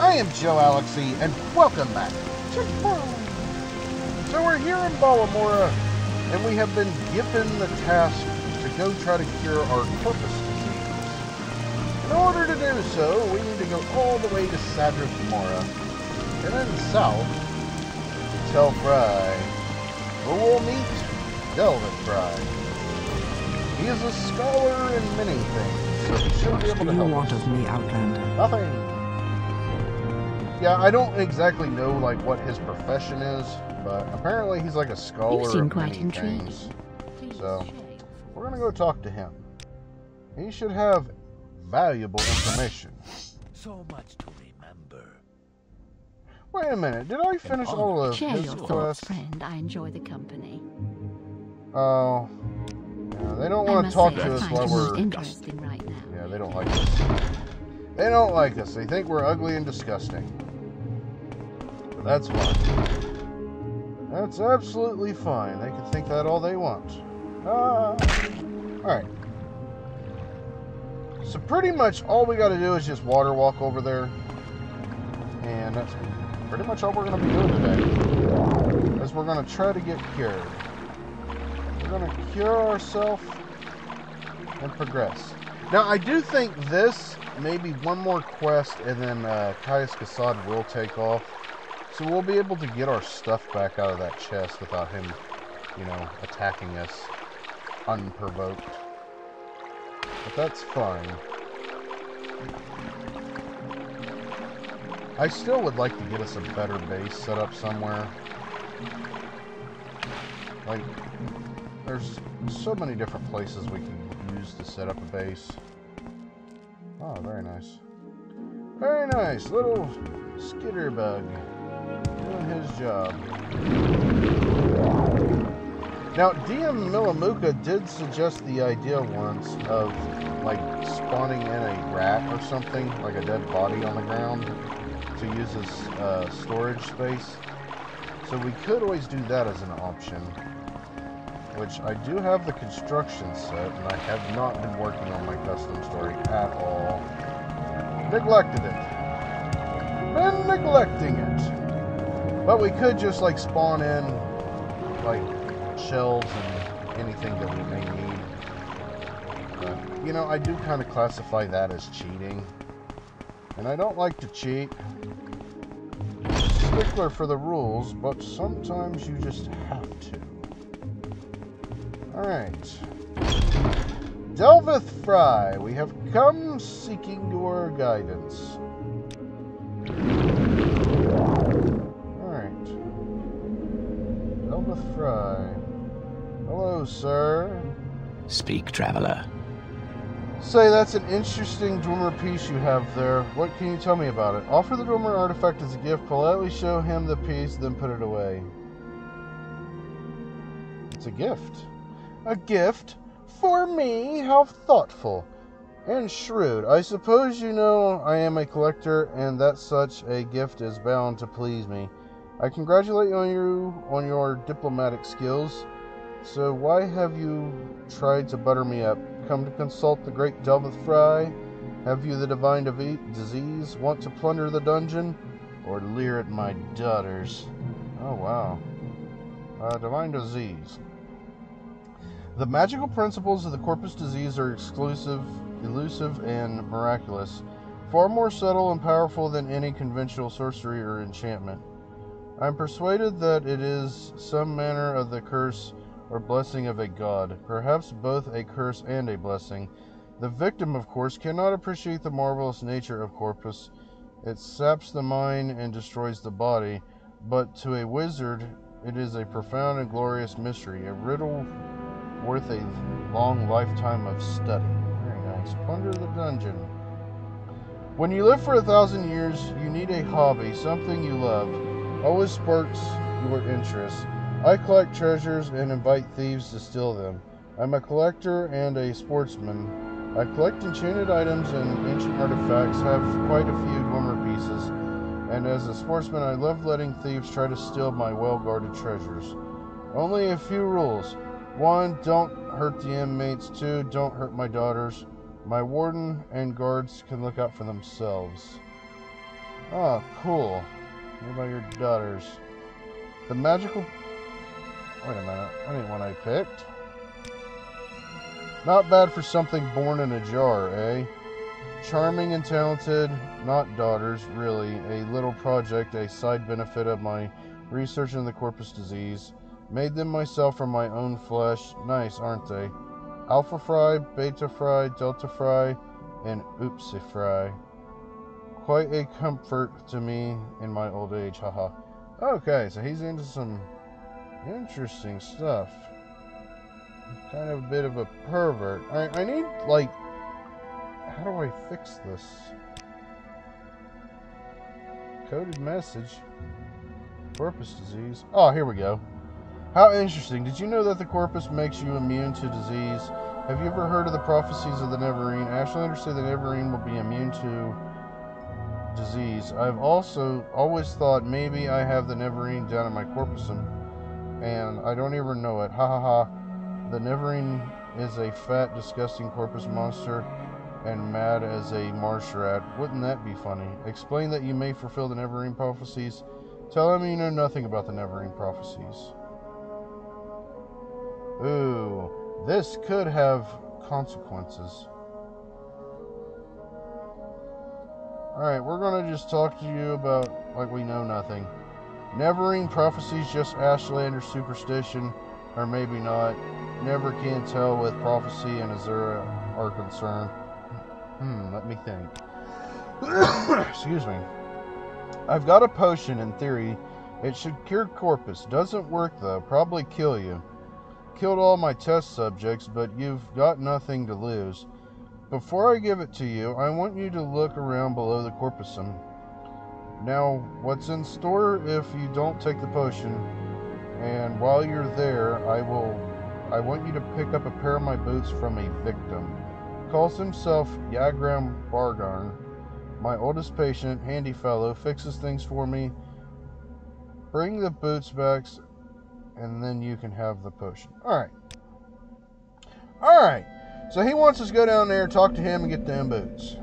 I am Joalixy, and welcome back to So we're here in Balmora, and we have been given the task to go try to cure our Corprus disease. In order to do so, we need to go all the way to Sadrith Mora, and then south to Tel Fyr, where we'll meet Delvin Fry. He is a scholar in many things, so he should What be able to help What do you want us. of me, Outlander? Nothing. Yeah, I don't exactly know like what his profession is, but apparently he's like a scholar. You seem of quite many intrigued. things. So- We're gonna go talk to him. He should have valuable information. So much to remember. Wait a minute, did I finish all of Share his your thoughts, friend. I enjoy the company. Oh, yeah, they don't want to talk to us while we're. interesting right now. Yeah, they don't like us. They don't like us. They think we're ugly and disgusting. That's fine. That's absolutely fine. They can think that all they want. Ah. Alright. So pretty much all we gotta do is just water walk over there. And that's pretty much all we're gonna be doing today. Is we're gonna try to get cured. We're gonna cure ourselves and progress. Now, I do think this, maybe one more quest, and then uh, Caius Kassad will take off. So we'll be able to get our stuff back out of that chest without him, you know, attacking us unprovoked. But that's fine. I still would like to get us a better base set up somewhere. Like, there's so many different places we can use to set up a base. Oh, very nice. Very nice. Little skitterbug doing his job. Now, DM Milamuka did suggest the idea once of like spawning in a rat or something, like a dead body on the ground, to use as uh, storage space. So we could always do that as an option which I do have the construction set, and I have not been working on my custom story at all. Neglected it. Been neglecting it. But we could just like spawn in like shells and anything that we may need. But, you know, I do kind of classify that as cheating. And I don't like to cheat. Stickler for the rules, but sometimes you just have to. Alright. Delvith Fry, we have come seeking your guidance. Sir. Speak, traveler. Say, that's an interesting Dwemer piece you have there. What can you tell me about it? Offer the Dwemer artifact as a gift, politely show him the piece, then put it away. It's a gift. A gift? For me? How thoughtful. And shrewd. I suppose you know I am a collector, and that such a gift is bound to please me. I congratulate you on you on your diplomatic skills. So why have you tried to butter me up? Come to consult the great Divayth Fyr? Have you the divine divi- disease? Want to plunder the dungeon? Or leer at my daughters? Oh wow. Uh, divine disease. The magical principles of the Corprus disease are exclusive, elusive, and miraculous, far more subtle and powerful than any conventional sorcery or enchantment. I am persuaded that it is some manner of the curse or blessing of a god, perhaps both a curse and a blessing. The victim, of course, cannot appreciate the marvelous nature of Corprus. It saps the mind and destroys the body, but to a wizard, it is a profound and glorious mystery, a riddle worth a long lifetime of study. Very nice. Plunder the dungeon. When you live for a thousand years, you need a hobby, something you love. Always sparks your interest. I collect treasures and invite thieves to steal them. I'm a collector and a sportsman. I collect enchanted items and ancient artifacts, have quite a few Dwemer pieces, and as a sportsman, I love letting thieves try to steal my well guarded treasures. Only a few rules. One, don't hurt the inmates. Two, don't hurt my daughters. My warden and guards can look out for themselves. Ah, cool. What about your daughters? The magical. Wait a minute. I didn't I picked. Not bad for something born in a jar, eh? Charming and talented, not daughters, really. A little project, a side benefit of my research in the Corprus disease. Made them myself from my own flesh. Nice, aren't they? Alpha Fry, Beta Fry, Delta Fry, and Oopsie Fry. Quite a comfort to me in my old age, haha. Okay, so he's into some interesting stuff. Kind of a bit of a pervert. I, I need, like, how do I fix this? Coded message. Corprus disease. Oh, here we go. How interesting. Did you know that the Corprus makes you immune to disease? Have you ever heard of the prophecies of the Nerevarine? Ashlanders say the Nerevarine will be immune to disease. I've also always thought maybe I have the Nerevarine down in my Corprusarium, and I don't even know it. Ha ha ha. The Nerevarine is a fat, disgusting Corprus monster and mad as a marsh rat. Wouldn't that be funny? Explain that you may fulfill the Nerevarine prophecies. Tell him you know nothing about the Nerevarine prophecies. Ooh, this could have consequences. Alright, we're to just talk to you about like we know nothing. Nerevarine prophecies just Ashlander superstition, or maybe not. Never can tell with prophecy and Azura are concerned. Hmm, let me think. Excuse me. I've got a potion in theory. It should cure Corprus. Doesn't work though. Probably kill you. Killed all my test subjects, but you've got nothing to lose. Before I give it to you, I want you to look around below the Corprusarium. Now, what's in store if you don't take the potion? And while you're there, I will I want you to pick up a pair of my boots from a victim. Calls himself Yagram Bargarn. My oldest patient, handy fellow, fixes things for me. Bring the boots back, and then you can have the potion. Alright. Alright. So he wants us to go down there, talk to him, and get them boots.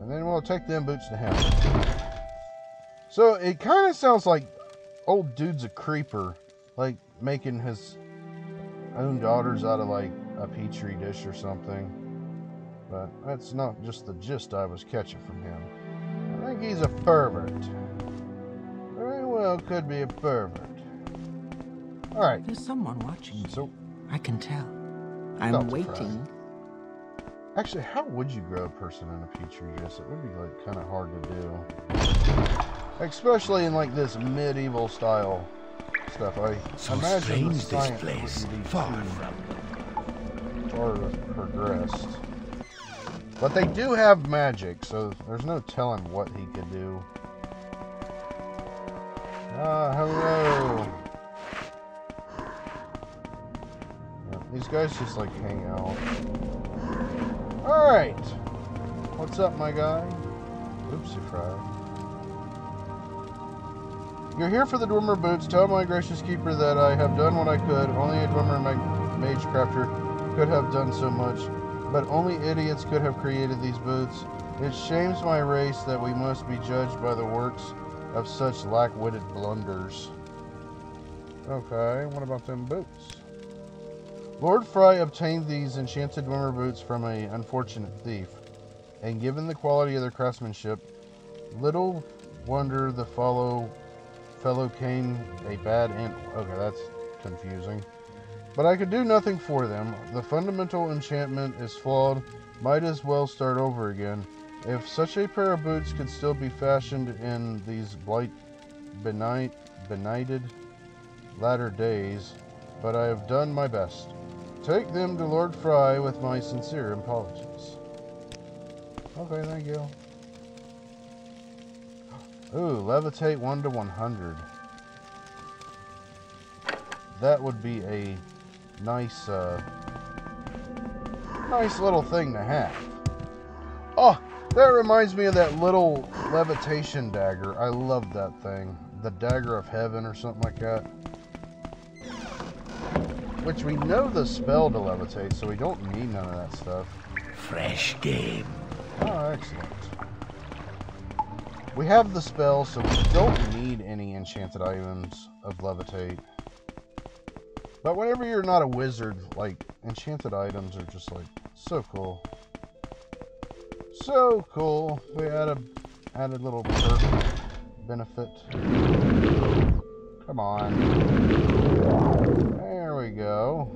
And then we'll take them boots to him. So it kind of sounds like old dude's a creeper. Like making his own daughters out of like a petri dish or something. But that's not just the gist I was catching from him. I think he's a pervert. Very well could be a pervert. Alright, There's someone watching so I can tell. I'm surprised. waiting. actually, how would you grow a person in a petri dish? It would be like kind of hard to do. Especially in like this medieval style stuff. I So imagine strange the this place, far from far progressed. But they do have magic, so there's no telling what he could do. Ah, hello. These guys just like hang out. Alright. What's up, my guy? Oopsie fry. You're here for the Dwemer boots. Tell my gracious keeper that I have done what I could. Only a Dwemer mag- mage crafter could have done so much, but only idiots could have created these boots. It shames my race that we must be judged by the works of such lack-witted blunders. Okay, what about them boots? Lord Fry obtained these enchanted Dwemer boots from an unfortunate thief, and given the quality of their craftsmanship, little wonder the follow fellow came a bad end. Okay, that's confusing. But I could do nothing for them. The fundamental enchantment is flawed. Might as well start over again. If such a pair of boots could still be fashioned in these blight, benight, benighted latter days, but I have done my best. Take them to Lord Fry with my sincere apologies. Okay, thank you. Ooh, levitate 1 to 100. That would be a nice, uh, nice little thing to have. Oh, that reminds me of that little levitation dagger. I love that thing. The dagger of heaven or something like that. Which we know the spell to levitate, so we don't need none of that stuff. fresh game. Oh, excellent. We have the spell, so we don't need any enchanted items of levitate. But whenever you're not a wizard, like, enchanted items are just, like, so cool. So cool. We add a added little benefit. Come on. There we go.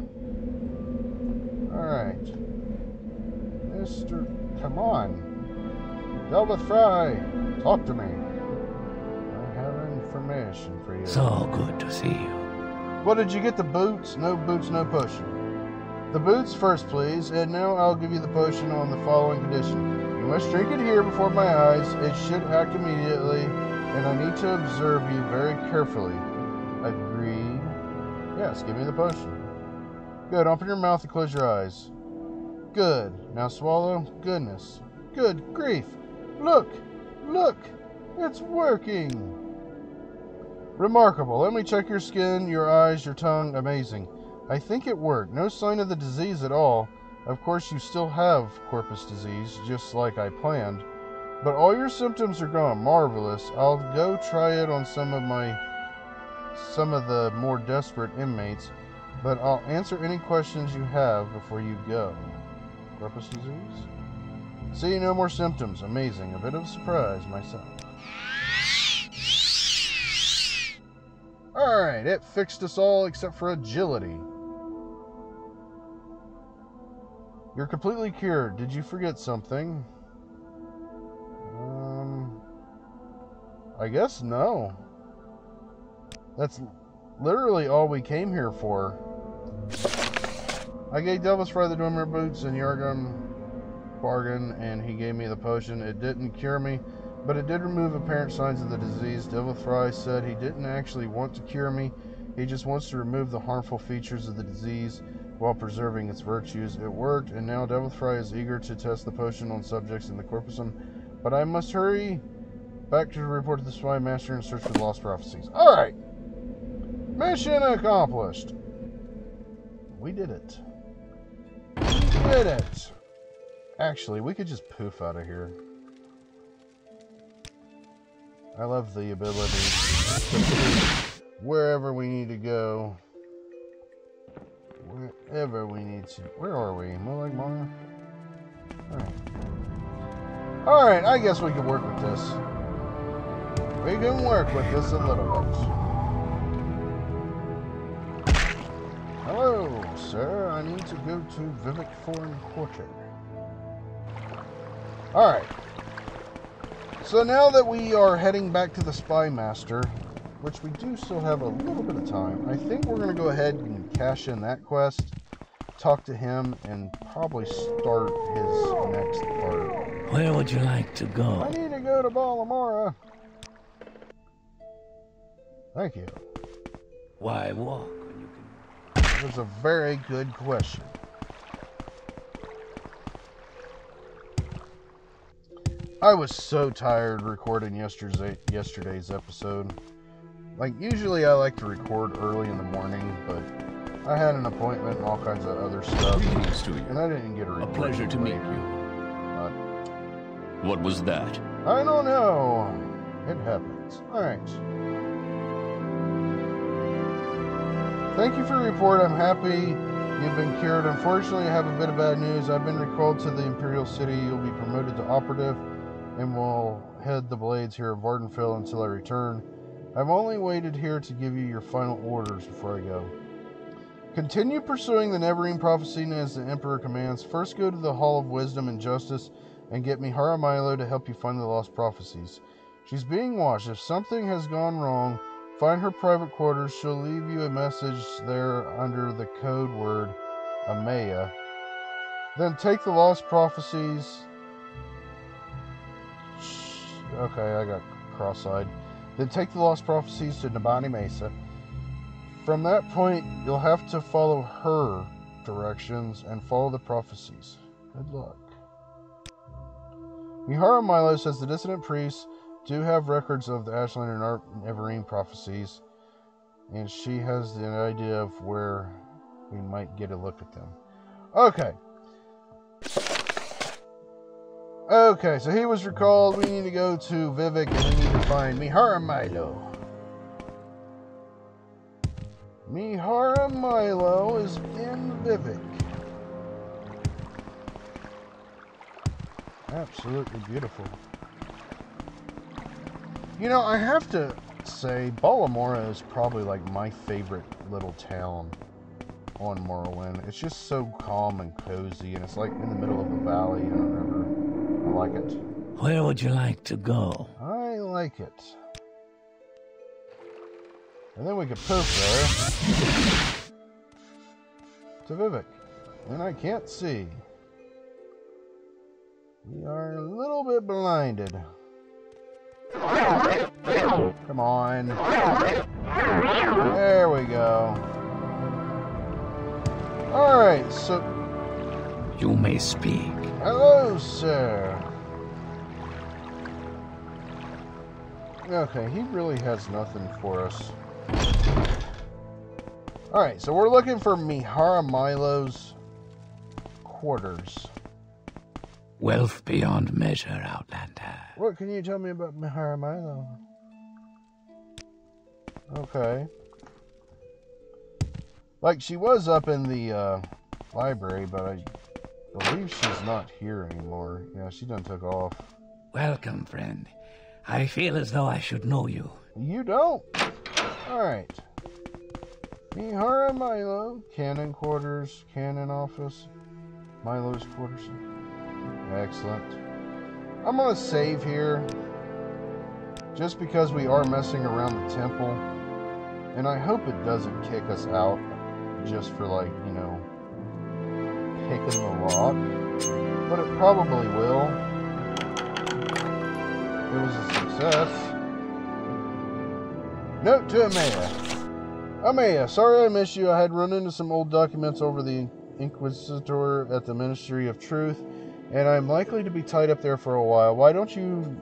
Alright. Mr. Come on. Delbeth Fry, talk to me. I have information for you. So good to see you. What did you get? The boots? No boots, no potion. The boots first, please, and now I'll give you the potion on the following condition. You must drink it here before my eyes. It should act immediately, and I need to observe you very carefully. Agreed. Yes, give me the potion. Good. Open your mouth and close your eyes. Good. Now swallow. Goodness. Good grief. Look! Look! It's working! Remarkable. Let me check your skin, your eyes, your tongue. Amazing. I think it worked. No sign of the disease at all. Of course, you still have Corprus disease, just like I planned. But all your symptoms are gone. Marvelous. I'll go try it on some of my some of the more desperate inmates, but I'll answer any questions you have before you go. Corprus disease? See, no more symptoms. Amazing. A bit of a surprise myself. Alright, it fixed us all except for agility. You're completely cured. Did you forget something? Um, I guess no. That's literally all we came here for. I gave Delvis Fry the Dwemer boots and Yargon bargain, and he gave me the potion. It didn't cure me, but it did remove apparent signs of the disease. Delvis Fry said he didn't actually want to cure me. He just wants to remove the harmful features of the disease while preserving its virtues. It worked, and now Devil Fry is eager to test the potion on subjects in the Corprusarium. But I must hurry back to report to the spy master and search for the lost prophecies. Alright! Mission accomplished! We did it. We did it! Actually, we could just poof out of here. I love the ability to wherever we need to go wherever we need to. Where are we? Molag Mara? Alright. Alright, I guess we can work with this. We can work with this a little bit. Hello, sir. I need to go to Vivec Foreign Quarter. Alright. So now that we are heading back to the Spy Master, which we do still have a little bit of time, I think we're going to go ahead and cash in that quest, talk to him, and probably start his next part. Where would you like to go? I need to go to Balmora. Thank you. Why walk when you can... That's a very good question. I was so tired recording yesterday's yesterday's episode. Like, usually I like to record early in the morning, but I had an appointment and all kinds of other stuff. Greetings to you. And I didn't get a A pleasure to meet you. But what was that? I don't know. It happens. Alright. Thank you for the report. I'm happy you've been cured. Unfortunately, I have a bit of bad news. I've been recalled to the Imperial City. You'll be promoted to operative and will head the blades here at Vvardenfell until I return. I've only waited here to give you your final orders before I go. Continue pursuing the Nerevarine prophecy as the Emperor commands. First go to the Hall of Wisdom and Justice and get Mehra Milo to help you find the lost prophecies. She's being watched. If something has gone wrong, find her private quarters. She'll leave you a message there under the code word Amaya. Then take the lost prophecies. Okay, I got cross-eyed. Then take the lost prophecies to Nibani Maesa. From that point, you'll have to follow her directions and follow the prophecies. Good luck. Mehra Milo says the dissident priests do have records of the Ashland and Nerevarine prophecies, and she has an idea of where we might get a look at them. Okay. Okay, so he was recalled. We need to go to Vivec and we need to find Mehra Milo. Mehra Milo is in Vivec. Absolutely beautiful. You know, I have to say, Balmora is probably like my favorite little town on Morrowind. It's just so calm and cozy, and it's like in the middle of a valley and a river. Like it. Where would you like to go? I like it. And then we could poop there. To Vivec. And I can't see. We are a little bit blinded. Come on. There we go. Alright, so You may speak. Hello, sir. Okay, he really has nothing for us. Alright, so we're looking for Mehra Milo's quarters. Wealth beyond measure, Outlander. What can you tell me about Mehra Milo? Okay. Like, she was up in the uh, library, but I believe she's not here anymore. Yeah, she done took off. Welcome, friend. I feel as though I should know you. You don't. All right. Mehra Milo, canon quarters, canon office, Milo's quarters. Excellent. I'm gonna save here, just because we are messing around the temple, and I hope it doesn't kick us out, just for like you know, picking the lock. But it probably will. It was a success. Note to Amaya. Amaya, sorry I missed you. I had run into some old documents over the Inquisitor at the Ministry of Truth, and I'm likely to be tied up there for a while. Why don't you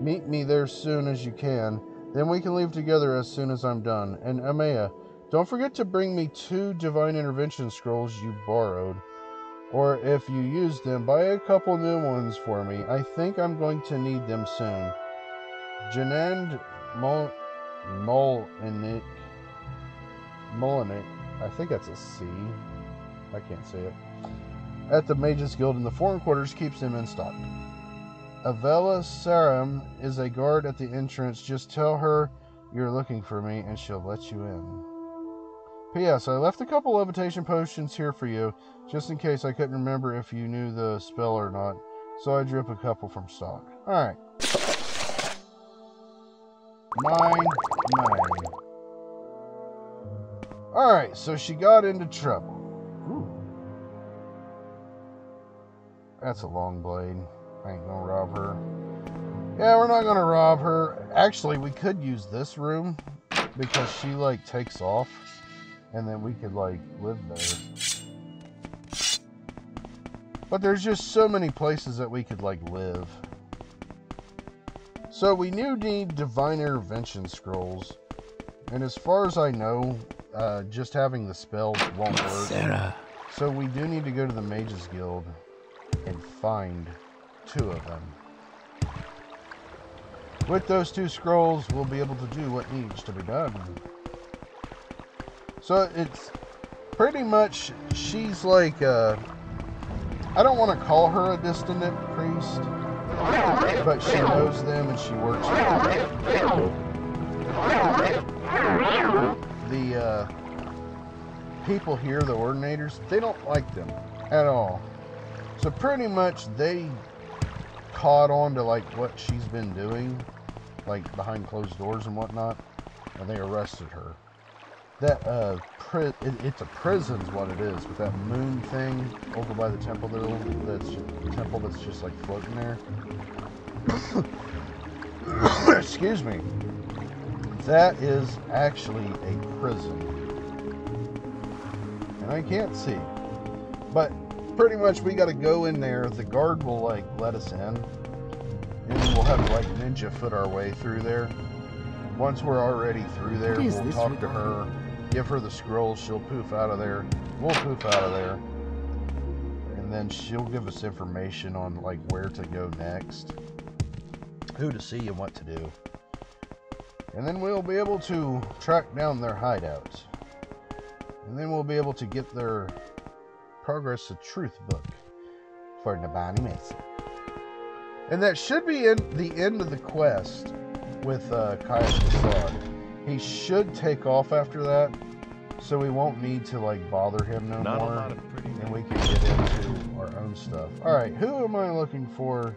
meet me there soon as you can? Then we can leave together as soon as I'm done. And Amaya, don't forget to bring me two Divine Intervention scrolls you borrowed. Or if you use them, buy a couple new ones for me. I think I'm going to need them soon. Janand Mol Molinik. I think that's a C. I can't say it. At the Mages Guild in the foreign quarters keeps them in stock. Avella Sarum is a guard at the entrance. Just tell her you're looking for me and she'll let you in. P.S. I left a couple levitation potions here for you, just in case I couldn't remember if you knew the spell or not, so I drew up a couple from stock. Alright. Nine, nine. Alright, so she got into trouble. Ooh. That's a long blade. I ain't gonna rob her. Yeah, we're not gonna rob her. Actually, we could use this room because she like takes off and then we could like live there. But there's just so many places that we could like live. So we do need divine intervention scrolls. And as far as I know, uh, just having the spells won't work. Sarah, So we do need to go to the Mages Guild and find two of them. With those two scrolls, we'll be able to do what needs to be done. So it's pretty much, she's like, uh, I don't want to call her a dissident priest, but she knows them and she works with them. The uh, people here, the ordinators, they don't like them at all. So pretty much they caught on to like what she's been doing, like behind closed doors and whatnot, and they arrested her. That uh, pri- it, it's a prison's what it is, with that moon thing over by the temple there, that's temple that's just like floating there. Excuse me. That is actually a prison, and I can't see, but pretty much we got to go in there. The guard will like let us in, and we'll have to like ninja foot our way through there. Once we're already through there, we'll talk to her, give her the scroll. She'll poof out of there. We'll poof out of there, and and then she'll give us information on like where to go next, who to see, and what to do. And then we'll be able to track down their hideouts. And then we'll be able to get their Progress of Truth book for Nabani Mason. And that should be in the end of the quest with uh, Kaya Facade. He should take off after that, so we won't need to like bother him no Not more, lot of pretty and we can get into our own stuff. All right, who am I looking for?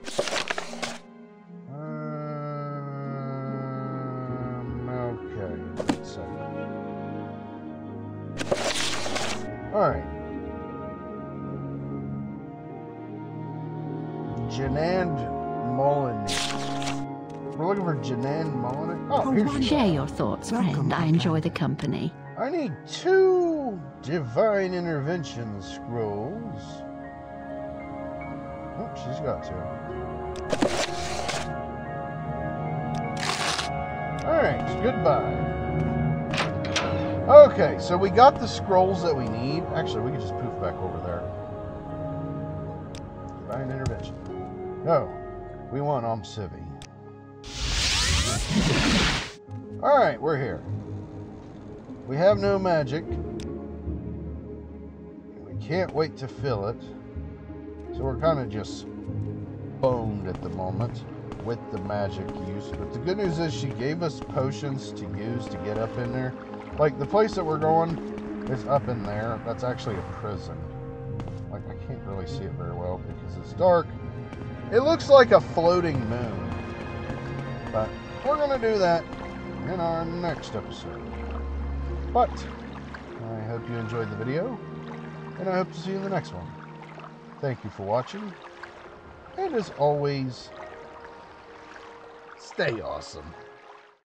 Um, okay, one second. All right. Janand Molyneux. We're looking for Janand Molyneux. Oh, oh, here she Share your thoughts, friend. I enjoy the company. I need two divine intervention scrolls. Oh, she's got two. Alright, goodbye. Okay, so we got the scrolls that we need. Actually, we could just poof back over there. Divine intervention. No, we want Almsivi. Alright, we're here. We have no magic. We can't wait to fill it. So we're kind of just boned at the moment with the magic use. But the good news is she gave us potions to use to get up in there. Like the place that we're going is up in there. That's actually a prison. Like I can't really see it very well because it's dark. It looks like a floating moon. But we're going to do that in our next episode. But I hope you enjoyed the video, and I hope to see you in the next one. Thank you for watching, and as always, stay awesome.